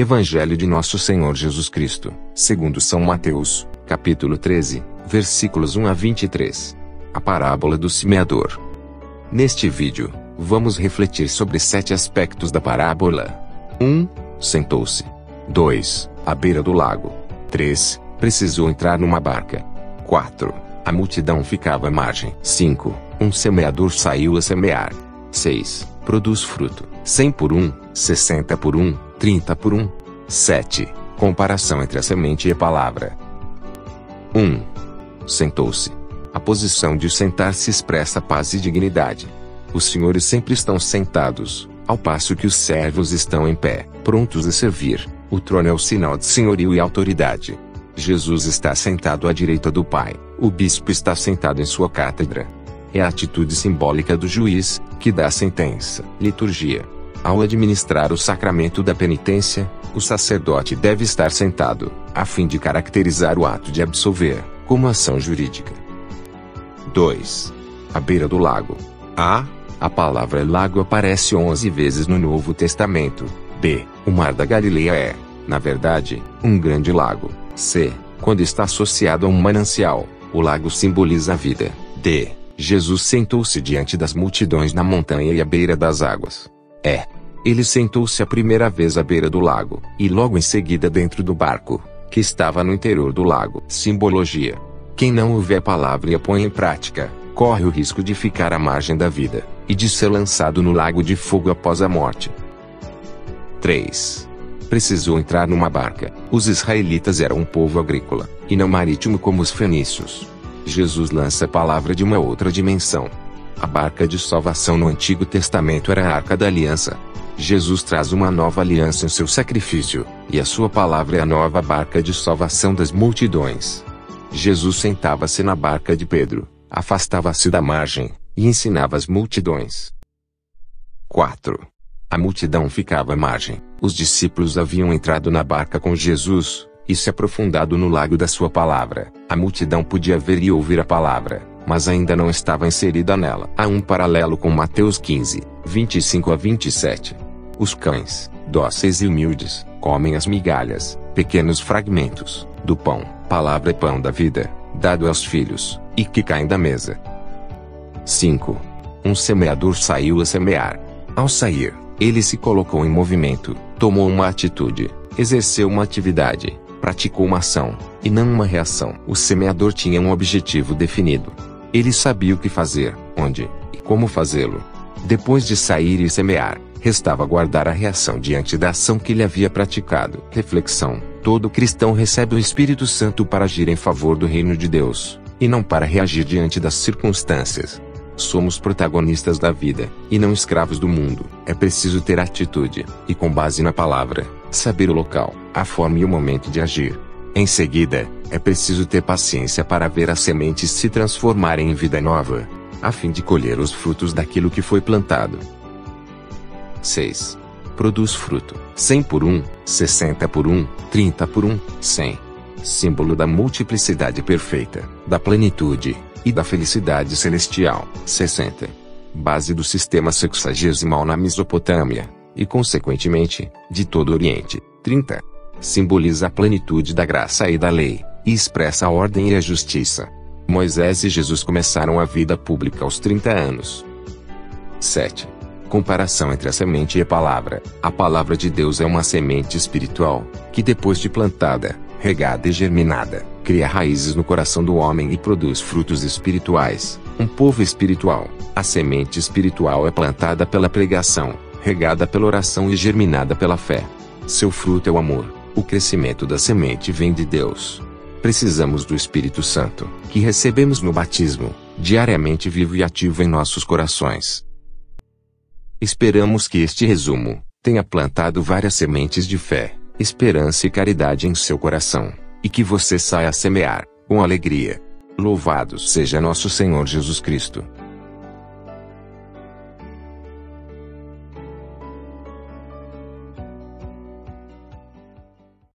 Evangelho de Nosso Senhor Jesus Cristo, segundo São Mateus, capítulo 13, versículos 1 a 23. A parábola do semeador. Neste vídeo, vamos refletir sobre sete aspectos da parábola. 1. Sentou-se. 2. À beira do lago. 3. Precisou entrar numa barca. 4. A multidão ficava à margem. 5. Um semeador saiu a semear. 6. Produz fruto. 100 por 1, 60 por 1, 30 por 1. 7. Comparação entre a semente e a palavra. 1. Sentou-se. A posição de sentar-se expressa paz e dignidade. Os senhores sempre estão sentados, ao passo que os servos estão em pé, prontos a servir. O trono é o sinal de senhorio e autoridade. Jesus está sentado à direita do Pai, o bispo está sentado em sua cátedra. É a atitude simbólica do juiz, que dá a sentença. Liturgia. Ao administrar o sacramento da penitência, o sacerdote deve estar sentado, a fim de caracterizar o ato de absolver, como ação jurídica. 2. À beira do lago. A. A palavra lago aparece 11 vezes no Novo Testamento. B. O Mar da Galileia é, na verdade, um grande lago. C. Quando está associado a um manancial, o lago simboliza a vida. D. Jesus sentou-se diante das multidões na montanha e à beira das águas. É. Ele sentou-se a primeira vez à beira do lago, e logo em seguida dentro do barco, que estava no interior do lago. Simbologia. Quem não ouve a palavra e a põe em prática, corre o risco de ficar à margem da vida, e de ser lançado no lago de fogo após a morte. 3. Precisou entrar numa barca. Os israelitas eram um povo agrícola, e não marítimo como os fenícios. Jesus lança a palavra de uma outra dimensão. A barca de salvação no Antigo Testamento era a Arca da Aliança. Jesus traz uma nova aliança em seu sacrifício, e a sua palavra é a nova barca de salvação das multidões. Jesus sentava-se na barca de Pedro, afastava-se da margem, e ensinava as multidões. 4. A multidão ficava à margem. Os discípulos haviam entrado na barca com Jesus, e se aprofundado no lago da sua palavra. A multidão podia ver e ouvir a palavra, mas ainda não estava inserida nela. Há um paralelo com Mateus 15, 25 a 27. Os cães, dóceis e humildes, comem as migalhas, pequenos fragmentos, do pão, palavra e pão da vida, dado aos filhos, e que caem da mesa. 5. Um semeador saiu a semear. Ao sair, ele se colocou em movimento, tomou uma atitude, exerceu uma atividade, praticou uma ação, e não uma reação. O semeador tinha um objetivo definido. Ele sabia o que fazer, onde e como fazê-lo. Depois de sair e semear, restava guardar a reação diante da ação que ele havia praticado. Reflexão: todo cristão recebe o Espírito Santo para agir em favor do reino de Deus, e não para reagir diante das circunstâncias. Somos protagonistas da vida, e não escravos do mundo. É preciso ter atitude, e com base na palavra, saber o local, a forma e o momento de agir. Em seguida, é preciso ter paciência para ver as sementes se transformarem em vida nova, a fim de colher os frutos daquilo que foi plantado. 6. Produz fruto, 100 por 1, 60 por 1, 30 por 1, 100. Símbolo da multiplicidade perfeita, da plenitude e da felicidade celestial. 60. Base do sistema sexagesimal na Mesopotâmia, e consequentemente, de todo o Oriente. 30. Simboliza a plenitude da graça e da lei, e expressa a ordem e a justiça. Moisés e Jesus começaram a vida pública aos 30 anos. 7. Comparação entre a semente e a palavra. A palavra de Deus é uma semente espiritual, que depois de plantada, regada e germinada, cria raízes no coração do homem e produz frutos espirituais. Um povo espiritual. A semente espiritual é plantada pela pregação, regada pela oração e germinada pela fé. Seu fruto é o amor. O crescimento da semente vem de Deus. Precisamos do Espírito Santo, que recebemos no batismo, diariamente vivo e ativo em nossos corações. Esperamos que este resumo tenha plantado várias sementes de fé, esperança e caridade em seu coração, e que você saia a semear, com alegria. Louvado seja nosso Senhor Jesus Cristo.